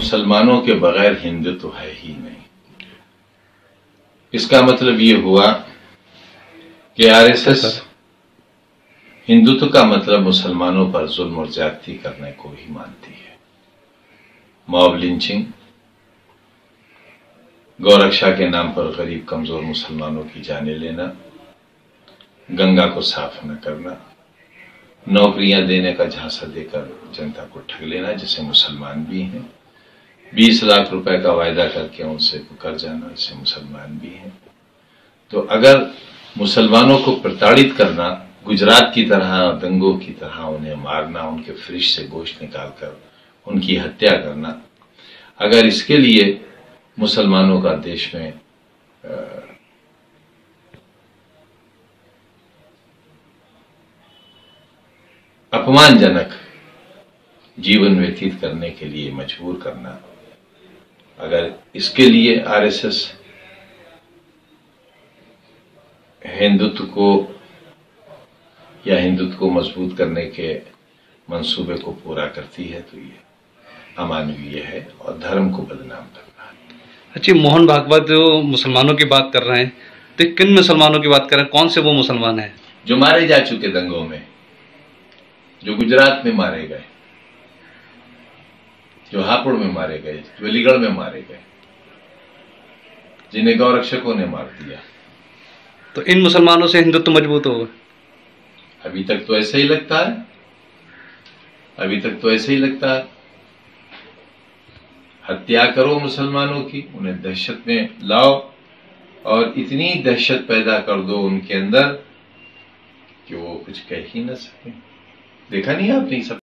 मुसलमानों के बगैर हिंदू तो है ही नहीं। इसका मतलब ये हुआ कि आरएसएस हिंदुत्व का मतलब मुसलमानों पर जुल्म और ज्यादती करने को ही मानती है। मॉब लिंचिंग गौरक्षा के नाम पर गरीब कमज़ोर मुसलमानों की जाने लेना गंगा को साफ़ न करना नौकरियाँ देने का झांसा देकर जनता को ठग लेना जिसे मुसलमान भी हैं। बीस लाख रुपए का वायदा करके उनसे कर जाना जिसे मुसलमान भी हैं। तो अगर मुसलमानों को प्रताड़ित करना, गुजरात की तरह, दंगों की तरह उन्हें मारना, उनके फ्रिज से गोश्त निकालकर उनकी हत्या करना, अगर इसके लिए मुसलमानों का देश में अपमानजनक जीवन व्यतीत करने के लिए मजबूर करना अगर इसके लिए आरएसएस हिंदुत्व को या हिंदुत्व को मज़बूत करने के मंसूबे को पूरा करती है तो ये अमानवीय है और धर्म को बदनाम करना है। अच्छा मोहन भागवत जो मुसलमानों की बात कर रहे हैं तो किन मुसलमानों की बात कर रहे हैं? कौन से वो मुसलमान हैं? जो मारे जा चुके दंगों में जो गुजरात में मारे गए। जो हापुड़ में मारे गए जो अलीगढ़ में मारे गए जिन्हें गौरक्षकों ने मार दिया। तो इन मुसलमानों से हिंदुत्व मज़बूत होगा। अभी तक तो ऐसा ही लगता है। अभी तक तो ऐसा ही लगता है। हत्या करो मुसलमानों की उन्हें दहशत में लाओ और इतनी दहशत पैदा कर दो उनके अंदर कि वो कुछ कह ही ना सके। देखा नहीं आपने सब?